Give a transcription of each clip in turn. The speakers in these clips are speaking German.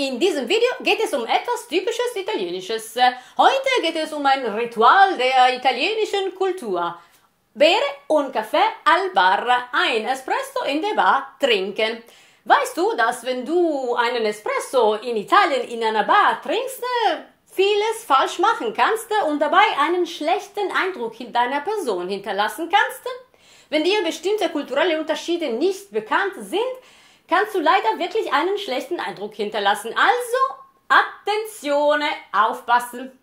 In diesem Video geht es um etwas typisches Italienisches. Heute geht es um ein Ritual der italienischen Kultur. Bere un Kaffee al bar, ein Espresso in der Bar trinken. Weißt du, dass wenn du einen Espresso in Italien in einer Bar trinkst, vieles falsch machen kannst und dabei einen schlechten Eindruck in deiner Person hinterlassen kannst? Wenn dir bestimmte kulturelle Unterschiede nicht bekannt sind, kannst du leider wirklich einen schlechten Eindruck hinterlassen. Also, Attenzione, aufpassen!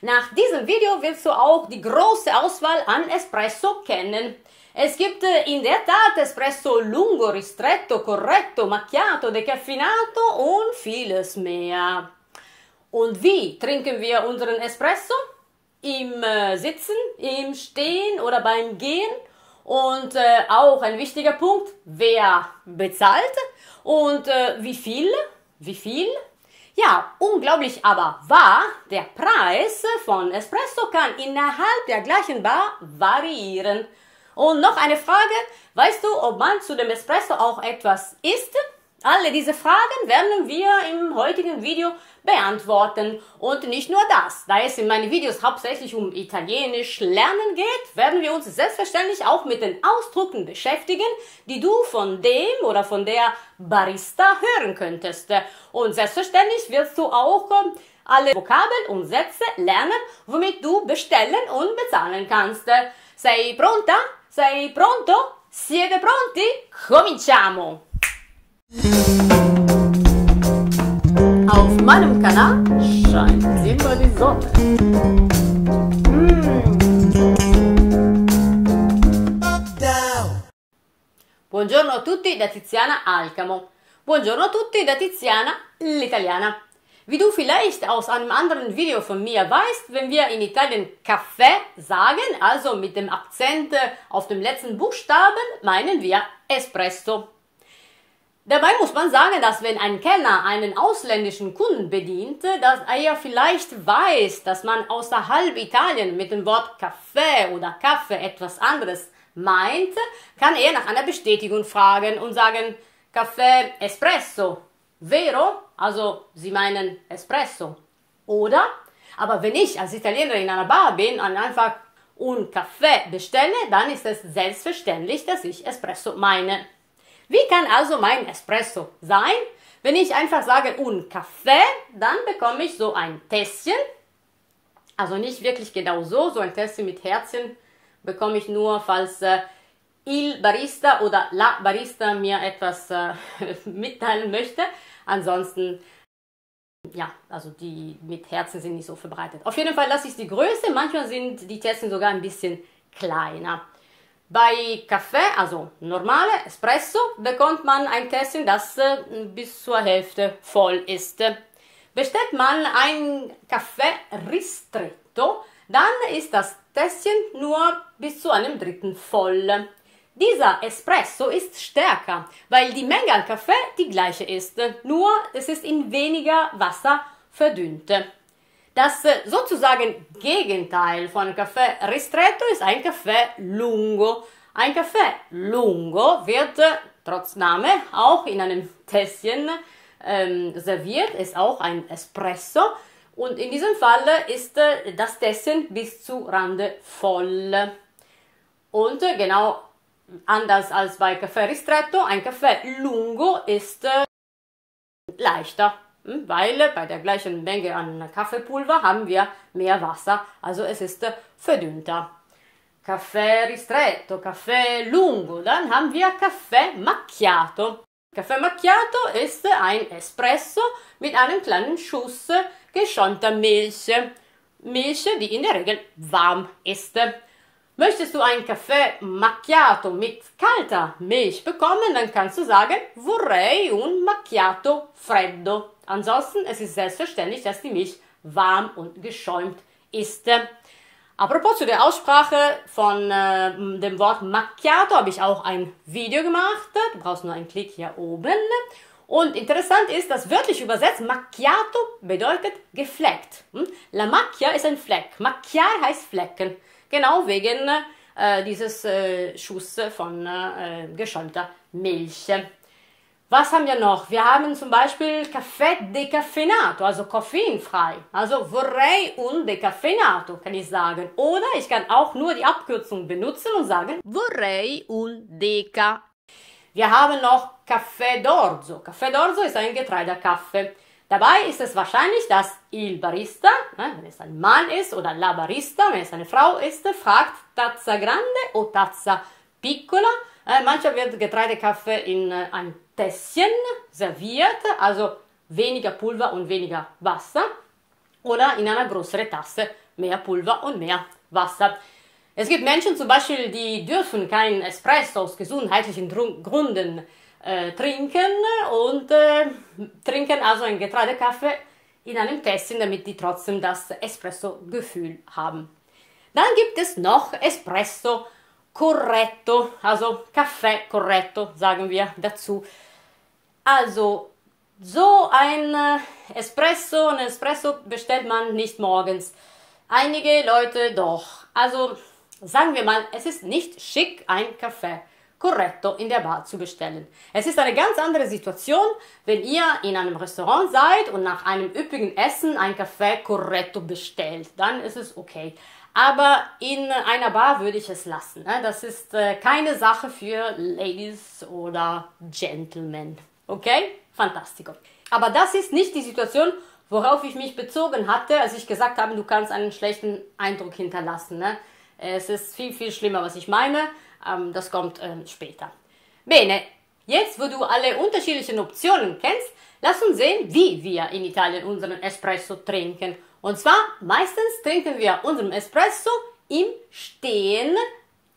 Nach diesem Video wirst du auch die große Auswahl an Espresso kennen. Es gibt äh, in der Tat Espresso lungo, ristretto, corretto, macchiato, decaffeinato und vieles mehr. Und wie trinken wir unseren Espresso? Im äh, Sitzen, im Stehen oder beim Gehen? Und äh, auch ein wichtiger Punkt, wer bezahlt und äh, wie viel? Wie viel? Ja, unglaublich aber wahr, der Preis von Espresso kann innerhalb der gleichen Bar variieren. Und noch eine Frage, weißt du, ob man zu dem Espresso auch etwas isst? Alle diese Fragen werden wir im heutigen Video beantworten. Und nicht nur das, da es in meinen Videos hauptsächlich um Italienisch lernen geht, werden wir uns selbstverständlich auch mit den Ausdrücken beschäftigen, die du von dem oder von der Barista hören könntest. Und selbstverständlich wirst du auch ähm, alle Vokabeln und Sätze lernen, womit du bestellen und bezahlen kannst. Sei pronta? Sei pronto? Siete pronti? Cominciamo! Auf meinem Kanal scheint immer die Sonne. Mm. Buongiorno a tutti da Tiziana Alcamo. Buongiorno a tutti da Tiziana l'Italiana. Wie du vielleicht aus einem anderen Video von mir weißt, wenn wir in Italien Kaffee sagen, also mit dem Akzent auf dem letzten Buchstaben, meinen wir Espresso. Dabei muss man sagen, dass wenn ein Kellner einen ausländischen Kunden bedient, dass er vielleicht weiß, dass man außerhalb Italien mit dem Wort Kaffee oder Kaffee etwas anderes meint, kann er nach einer Bestätigung fragen und sagen Kaffee Espresso, vero? Also Sie meinen Espresso, oder? Aber wenn ich als Italiener in einer Bar bin und einfach un Kaffee bestelle, dann ist es selbstverständlich, dass ich Espresso meine. Wie kann also mein Espresso sein? Wenn ich einfach sage un Kaffee, dann bekomme ich so ein Tässchen. Also nicht wirklich genau so, so ein Tässchen mit Herzchen bekomme ich nur, falls äh, il Barista oder la Barista mir etwas äh, mitteilen möchte. Ansonsten, ja, also die mit Herzen sind nicht so verbreitet. Auf jeden Fall, das ist die Größe. Manchmal sind die Tässchen sogar ein bisschen kleiner. Bei Kaffee, also normale Espresso, bekommt man ein Tässchen, das äh, bis zur Hälfte voll ist. Bestellt man ein Kaffee Ristretto, dann ist das Tässchen nur bis zu einem Dritten voll. Dieser Espresso ist stärker, weil die Menge an Kaffee die gleiche ist, nur es ist in weniger Wasser verdünnt. Das äh, sozusagen Gegenteil von Kaffee Ristretto ist ein Kaffee Lungo. Ein Kaffee Lungo wird äh, trotz Name auch in einem Tässchen ähm, serviert, ist auch ein Espresso. Und in diesem Fall ist äh, das Tässchen bis zu Rande voll. Und genau anders als bei Kaffee Ristretto, ein Kaffee Lungo ist leichter. Weil bei der gleichen Menge an Kaffeepulver haben wir mehr Wasser, also es ist verdünnter. Kaffee ristretto, Kaffee lungo, dann haben wir Kaffee macchiato. Kaffee macchiato ist ein Espresso mit einem kleinen Schuss geschäumter Milch. Milch, die in der Regel warm ist. Möchtest du einen Kaffee macchiato mit kalter Milch bekommen, dann kannst du sagen vorrei un macchiato freddo. Ansonsten es ist selbstverständlich, dass die Milch warm und geschäumt ist. Apropos zu der Aussprache von äh, dem Wort macchiato habe ich auch ein Video gemacht. Du brauchst nur einen Klick hier oben. Und interessant ist, dass wörtlich übersetzt macchiato bedeutet gefleckt. Hm? La macchia ist ein Fleck. Macchiar heißt Flecken. Genau wegen äh, dieses äh, Schuss von äh, geschäumter Milch. Was haben wir noch? Wir haben zum Beispiel Caffè decaffeinato, also koffeinfrei. Also vorrei un decaffeinato kann ich sagen. Oder ich kann auch nur die Abkürzung benutzen und sagen vorrei un deca. Wir haben noch Caffè d'orzo. Caffè d'orzo ist ein Getreidekaffee. Dabei ist es wahrscheinlich, dass il barista, ne, wenn es ein Mann ist, oder la barista, wenn es eine Frau ist, fragt tazza grande o tazza piccola. Äh, manchmal wird Getreidekaffee in äh, ein Tässchen serviert, also weniger Pulver und weniger Wasser. Oder in einer größeren Tasse mehr Pulver und mehr Wasser. Es gibt Menschen zum Beispiel, die dürfen keinen Espresso aus gesundheitlichen Gründen äh, trinken und äh, trinken also einen Getreidekaffee in einem Tässchen, damit die trotzdem das Espresso-Gefühl haben. Dann gibt es noch Espresso corretto, also Kaffee corretto sagen wir dazu. Also so ein äh, Espresso, ein Espresso bestellt man nicht morgens. Einige Leute doch. Also sagen wir mal, es ist nicht schick, ein Kaffee corretto in der Bar zu bestellen. Es ist eine ganz andere Situation, wenn ihr in einem Restaurant seid und nach einem üppigen Essen ein Kaffee corretto bestellt. Dann ist es okay. Aber in einer Bar würde ich es lassen. Ne? Das ist äh, keine Sache für Ladies oder Gentlemen. Okay? Fantastico. Aber das ist nicht die Situation, worauf ich mich bezogen hatte, als ich gesagt habe, du kannst einen schlechten Eindruck hinterlassen. Ne? Es ist viel, viel schlimmer, was ich meine. Ähm, das kommt ähm, später. Bene, jetzt wo du alle unterschiedlichen Optionen kennst, lass uns sehen, wie wir in Italien unseren Espresso trinken. Und zwar meistens trinken wir unseren Espresso im Stehen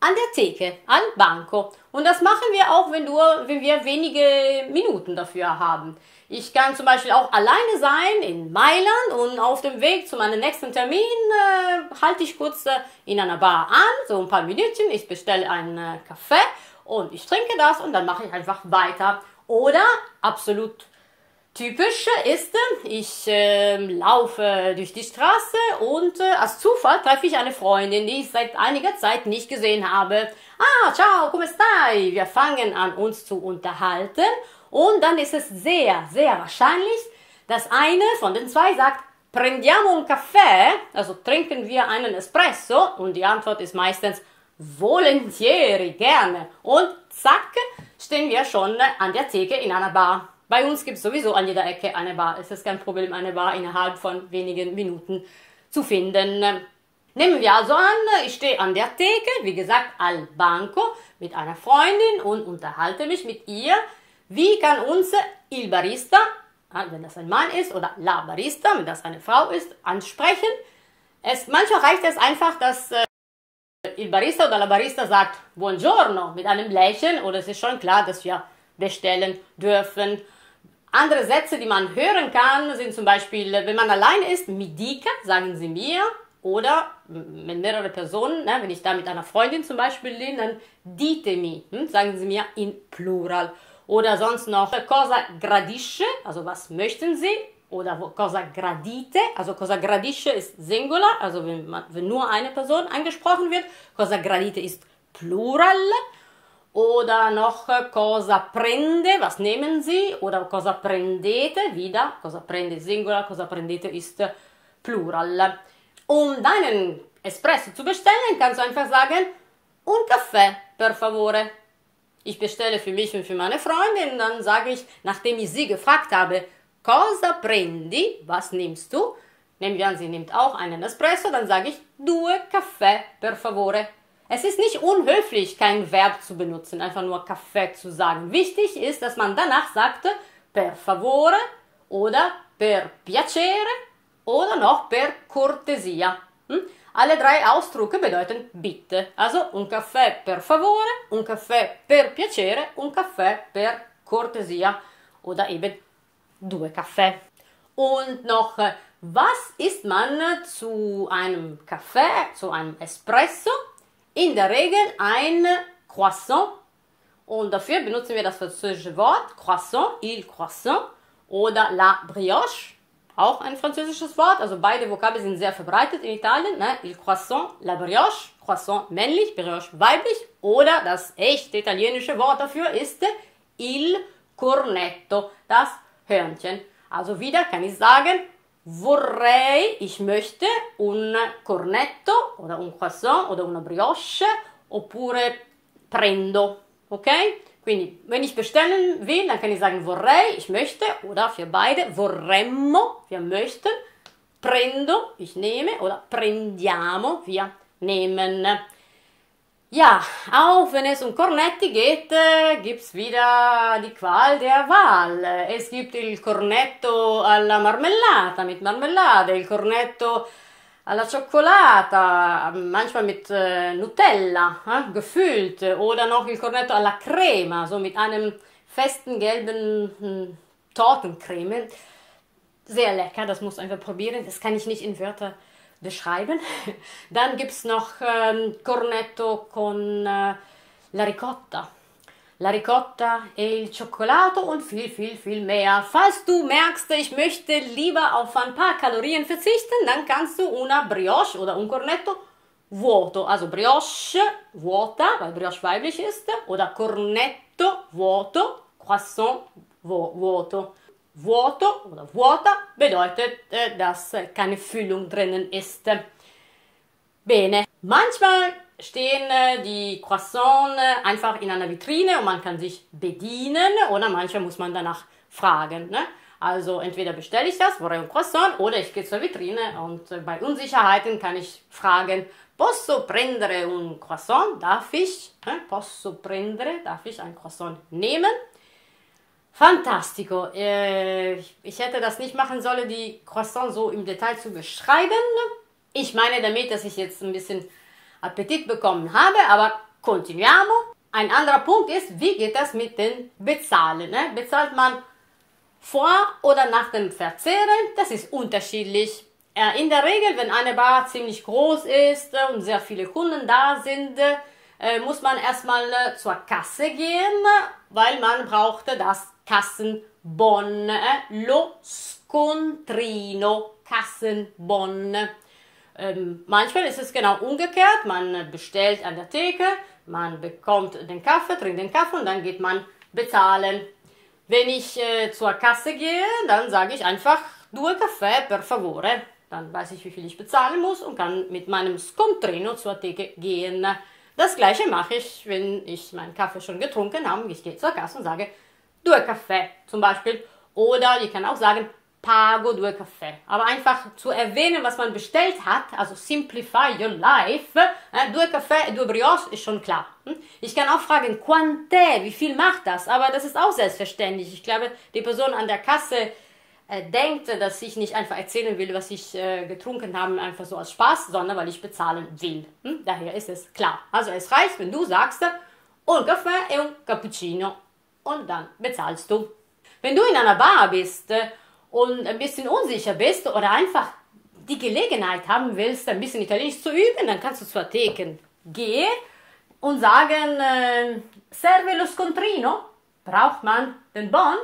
an der Theke, al banco. Und das machen wir auch, wenn, du, wenn wir wenige Minuten dafür haben. Ich kann zum Beispiel auch alleine sein in Mailand und auf dem Weg zu meinem nächsten Termin äh, halte ich kurz äh, in einer Bar an, so ein paar Minuten. Ich bestelle einen äh, Kaffee und ich trinke das und dann mache ich einfach weiter. Oder absolut Typisch ist, ich äh, laufe durch die Straße und äh, als Zufall treffe ich eine Freundin, die ich seit einiger Zeit nicht gesehen habe. Ah, ciao, come stai? Wir fangen an, uns zu unterhalten und dann ist es sehr, sehr wahrscheinlich, dass eine von den zwei sagt, prendiamo un caffè, also trinken wir einen Espresso und die Antwort ist meistens volentieri, gerne. Und zack, stehen wir schon an der Theke in einer Bar. Bei uns gibt es sowieso an jeder Ecke eine Bar. Es ist kein Problem, eine Bar innerhalb von wenigen Minuten zu finden. Nehmen wir also an, ich stehe an der Theke, wie gesagt, al banco, mit einer Freundin und unterhalte mich mit ihr. Wie kann uns il Barista, wenn das ein Mann ist, oder la Barista, wenn das eine Frau ist, ansprechen? Es, manchmal reicht es einfach, dass äh, il Barista oder la Barista sagt Buongiorno mit einem Lächeln oder es ist schon klar, dass wir bestellen dürfen. Andere Sätze, die man hören kann, sind zum Beispiel, wenn man allein ist, Midika, sagen Sie mir. Oder mit mehrere Personen, ne, wenn ich da mit einer Freundin zum Beispiel bin, dann ditemi, hm, sagen Sie mir in Plural. Oder sonst noch cosa gradisce, also was möchten Sie? Oder cosa gradite, also cosa gradisce ist Singular, also wenn, man, wenn nur eine Person angesprochen wird. Cosa gradite ist Plural. Oder noch äh, cosa prende, was nehmen Sie? Oder cosa prendete, wieder. Cosa prende Singular, cosa prendete ist äh, Plural. Um deinen Espresso zu bestellen, kannst du einfach sagen, un caffè, per favore. Ich bestelle für mich und für meine Freundin, dann sage ich, nachdem ich sie gefragt habe, cosa prendi, was nimmst du? Nehmen wir an, sie nimmt auch einen Espresso, dann sage ich, due caffè, per favore. Es ist nicht unhöflich, kein Verb zu benutzen, einfach nur Kaffee zu sagen. Wichtig ist, dass man danach sagte per favore oder per piacere oder noch per cortesia. Hm? Alle drei Ausdrücke bedeuten bitte. Also un caffè per favore, un caffè per piacere, un caffè per cortesia oder eben due Kaffee. Und noch, was isst man zu einem Kaffee, zu einem Espresso? in der Regel ein Croissant und dafür benutzen wir das französische Wort Croissant, il Croissant oder la Brioche, auch ein französisches Wort. Also beide Vokabeln sind sehr verbreitet in Italien. Ne? Il Croissant, la Brioche, Croissant männlich, Brioche weiblich oder das echte italienische Wort dafür ist il cornetto, das Hörnchen. Also wieder kann ich sagen, vorrei, ich möchte un cornetto oder un croissant oder una brioche oppure prendo, ok? Quindi, wenn ich bestellen will, dann kann ich sagen vorrei, ich möchte, oder für beide, vorremmo, wir möchten, prendo, ich nehme, oder prendiamo, wir nehmen. Ja, auch wenn es um Cornetti geht, äh, gibt's wieder die Qual der Wahl. Es gibt il cornetto alla marmellata mit Marmelade, il cornetto alla cioccolata, manchmal mit äh, Nutella, äh, gefüllt, oder noch il cornetto alla crema, so mit einem festen gelben hm, Tortencreme. Sehr lecker, das muss einfach probieren. Das kann ich nicht in Wörter beschreiben. Dann gibt es noch ähm, Cornetto con äh, la ricotta. La ricotta e il cioccolato und viel, viel, viel mehr. Falls du merkst, ich möchte lieber auf ein paar Kalorien verzichten, dann kannst du una brioche oder un cornetto vuoto, also brioche vuota, weil brioche weiblich ist, oder cornetto vuoto, croissant vuoto. Vuoto oder vuota bedeutet, äh, dass keine Füllung drinnen ist. Bene. Manchmal stehen äh, die Croissants äh, einfach in einer Vitrine und man kann sich bedienen oder manchmal muss man danach fragen. Ne? Also entweder bestelle ich das, vorher ein Croissant, oder ich gehe zur Vitrine und bei Unsicherheiten kann ich fragen, posso prendere un croissant? Darf ich? Ne? Posso prendere? Darf ich ein Croissant nehmen? Fantastico. Äh, ich hätte das nicht machen sollen, die Croissants so im Detail zu beschreiben. Ich meine damit, dass ich jetzt ein bisschen Appetit bekommen habe, aber continuiamo. Ein anderer Punkt ist, wie geht das mit den Bezahlen? Ne? Bezahlt man vor oder nach dem Verzehren? Das ist unterschiedlich. In der Regel, wenn eine Bar ziemlich groß ist und sehr viele Kunden da sind, äh, muss man erstmal zur Kasse gehen, weil man brauchte das Kassenbon, äh, lo scontrino, Kassenbon. Ähm, manchmal ist es genau umgekehrt, man bestellt an der Theke, man bekommt den Kaffee, trinkt den Kaffee und dann geht man bezahlen. Wenn ich äh, zur Kasse gehe, dann sage ich einfach due Kaffee per favore. Dann weiß ich, wie viel ich bezahlen muss und kann mit meinem Scontrino zur Theke gehen. Das gleiche mache ich, wenn ich meinen Kaffee schon getrunken habe. Ich gehe zur Kasse und sage due Kaffee zum Beispiel. Oder ich kann auch sagen pago due Kaffee. Aber einfach zu erwähnen, was man bestellt hat, also simplify your life, äh, due Kaffee, due Brioche ist schon klar. Hm? Ich kann auch fragen, quante, wie viel macht das? Aber das ist auch selbstverständlich. Ich glaube, die Person an der Kasse äh, denkt, dass ich nicht einfach erzählen will, was ich äh, getrunken habe, einfach so als Spaß, sondern weil ich bezahlen will. Hm? Daher ist es klar. Also es reicht, wenn du sagst, un Kaffee e un Cappuccino und dann bezahlst du. Wenn du in einer Bar bist und ein bisschen unsicher bist oder einfach die Gelegenheit haben willst, ein bisschen Italienisch zu üben, dann kannst du zur Theken gehen und sagen, äh, serve lo scontrino? Braucht man den Bon?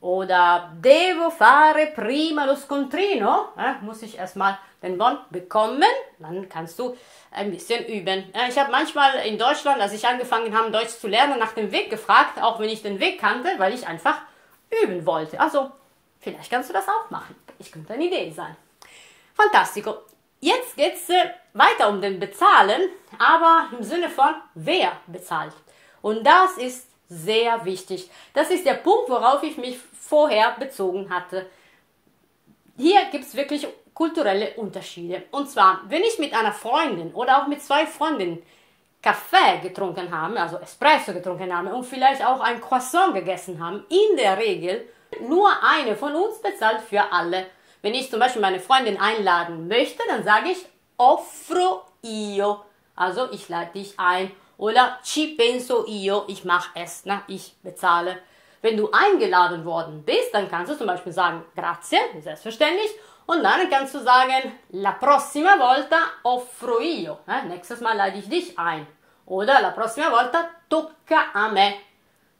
Oder devo fare prima lo scontrino? Äh, muss ich erstmal den Bon bekommen? Dann kannst du ein bisschen üben. Äh, ich habe manchmal in Deutschland, als ich angefangen habe, Deutsch zu lernen, nach dem Weg gefragt, auch wenn ich den Weg kannte, weil ich einfach üben wollte. Also, vielleicht kannst du das auch machen. Ich könnte eine Idee sein. Fantastico. Jetzt geht es äh, weiter um den Bezahlen, aber im Sinne von wer bezahlt. Und das ist sehr wichtig. Das ist der Punkt, worauf ich mich vorher bezogen hatte. Hier gibt es wirklich kulturelle Unterschiede. Und zwar, wenn ich mit einer Freundin oder auch mit zwei Freundinnen Kaffee getrunken habe, also Espresso getrunken habe und vielleicht auch ein Croissant gegessen haben, in der Regel nur eine von uns bezahlt für alle. Wenn ich zum Beispiel meine Freundin einladen möchte, dann sage ich offro io, also ich lade dich ein. Oder ci penso io, ich mache es, na, ich bezahle. Wenn du eingeladen worden bist, dann kannst du zum Beispiel sagen grazie, selbstverständlich. Und dann kannst du sagen, la prossima volta offro io. Eh? Nächstes Mal lade ich dich ein. Oder la prossima volta tocca a me.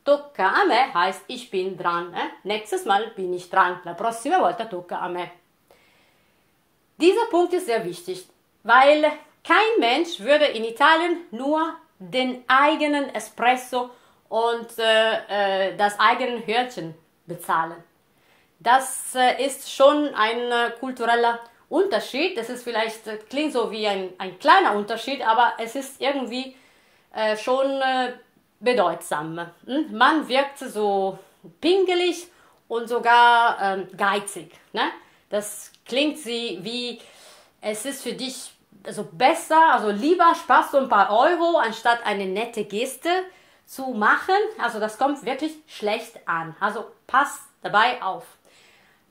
Tocca a me heißt, ich bin dran. Eh? Nächstes Mal bin ich dran. La prossima volta tocca a me. Dieser Punkt ist sehr wichtig, weil kein Mensch würde in Italien nur den eigenen Espresso und äh, äh, das eigene Hörtchen bezahlen. Das äh, ist schon ein äh, kultureller Unterschied. Das ist vielleicht, äh, klingt so wie ein, ein kleiner Unterschied, aber es ist irgendwie äh, schon bedeutsam. Hm? Man wirkt so pingelig und sogar ähm, geizig. Ne? Das klingt sie wie, es ist für dich also besser, also lieber sparst du ein paar Euro, anstatt eine nette Geste zu machen. Also das kommt wirklich schlecht an. Also pass dabei auf.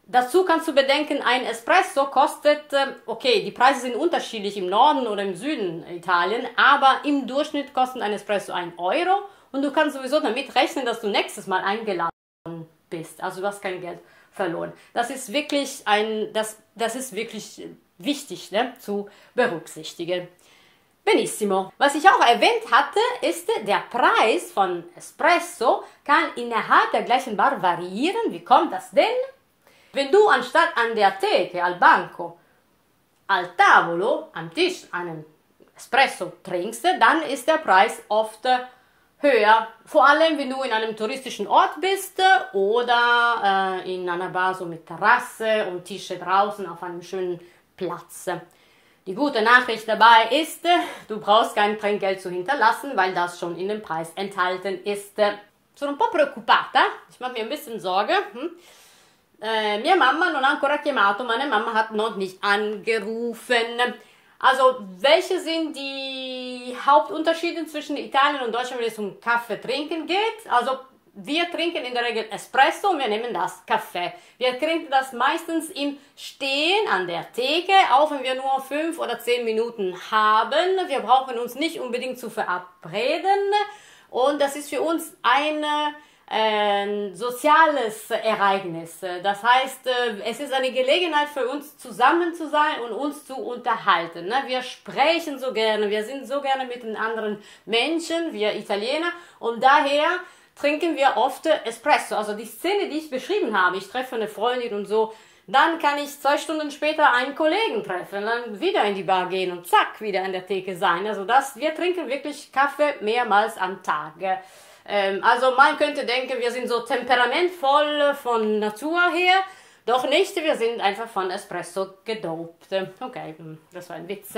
Dazu kannst du bedenken, ein Espresso kostet, ähm, okay, die Preise sind unterschiedlich im Norden oder im Süden Italien, aber im Durchschnitt kostet ein Espresso 1 Euro und du kannst sowieso damit rechnen, dass du nächstes Mal eingeladen bist. Also du hast kein Geld verloren. Das ist wirklich ein, das, das ist wirklich wichtig ne, zu berücksichtigen. Benissimo. Was ich auch erwähnt hatte, ist, der Preis von Espresso kann innerhalb der gleichen Bar variieren. Wie kommt das denn? Wenn du anstatt an der Theke, al banco, al tavolo, am Tisch einen Espresso trinkst, dann ist der Preis oft höher. Vor allem, wenn du in einem touristischen Ort bist oder äh, in einer Bar so mit Terrasse und Tische draußen auf einem schönen Platz. Die gute Nachricht dabei ist, du brauchst kein Trinkgeld zu hinterlassen, weil das schon in dem Preis enthalten ist. Sono un po' preoccupata, ich mache mir ein bisschen Sorge. Hm? Äh, mia Mama non ha ancora chiamato, meine Mama hat noch nicht angerufen. Also, welche sind die Hauptunterschiede zwischen Italien und Deutschland, wenn es um Kaffee trinken geht? Also, wir trinken in der Regel Espresso und wir nehmen das Kaffee. Wir trinken das meistens im Stehen an der Theke, auch wenn wir nur fünf oder zehn Minuten haben. Wir brauchen uns nicht unbedingt zu verabreden und das ist für uns eine soziales Ereignis. Das heißt, äh, es ist eine Gelegenheit für uns zusammen zu sein und uns zu unterhalten. Ne? Wir sprechen so gerne, wir sind so gerne mit den anderen Menschen, wir Italiener und daher trinken wir oft Espresso. Also die Szene, die ich beschrieben habe, ich treffe eine Freundin und so, dann kann ich zwei Stunden später einen Kollegen treffen, dann wieder in die Bar gehen und zack, wieder an der Theke sein. Also das, wir trinken wirklich Kaffee mehrmals am Tag. Ähm, also man könnte denken, wir sind so temperamentvoll von Natur her. Doch nicht, wir sind einfach von Espresso gedopt. Okay, hm, das war ein Witz.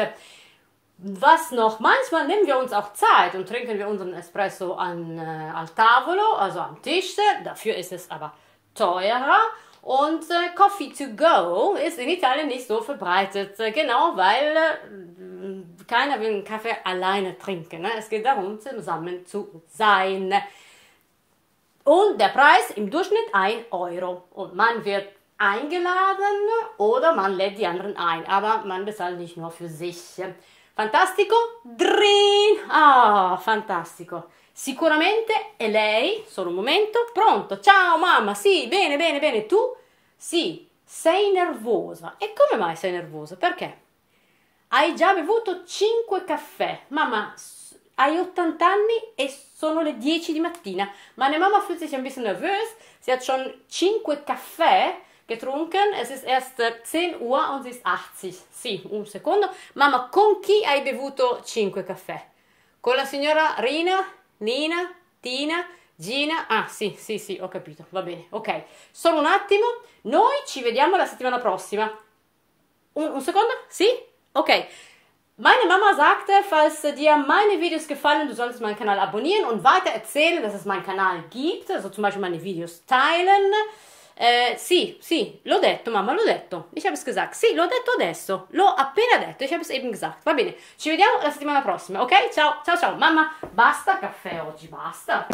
Was noch? Manchmal nehmen wir uns auch Zeit und trinken wir unseren Espresso an, äh, al tavolo, also am Tisch. Dafür ist es aber teurer. Und äh, Coffee to go ist in Italien nicht so verbreitet. Genau, weil äh, keiner will einen Kaffee alleine trinken. Ne? Es geht darum, zusammen zu sein. Und der Preis im Durchschnitt 1 Euro. Und man wird eingeladen oder man lädt die anderen ein. Aber man bezahlt nicht nur für sich. Fantastico? Drin! Ah, fantastico. Sicuramente è lei, solo un momento, pronto, ciao mamma, sì, bene, bene, bene, tu? Sì, sei nervosa. E come mai sei nervosa? Perché? Hai già bevuto 5 caffè. Mamma, hai 80 anni e sono le 10 di mattina. Meine Mama fühlt sich ein bisschen nervös. Sie hat schon 5 Kaffee getrunken. Es ist erst 10 Uhr und sie ist 80. Sì, un secondo. Mamma, con chi hai bevuto 5 caffè? Con la signora Rina? Nina, Tina, Gina. Ah, sì, sì, sì, ho capito. Va bene, ok. Solo un attimo. Noi ci vediamo la settimana prossima. Un, un secondo? Sì? Ok. Meine Mama sagte, falls dir meine Videos gefallen, du solltest meinen Kanal abonnieren und weiter erzählen, dass es meinen Kanal gibt, also zum Beispiel meine Videos teilen. Eh, sì, sì, l'ho detto, mamma, l'ho detto. Ich habe es gesagt. Sì, l'ho detto adesso. L'ho appena detto. Ich habe es eben gesagt. Va bene. Ci vediamo la settimana prossima, ok? Ciao, ciao, ciao. Mamma, basta caffè oggi, basta.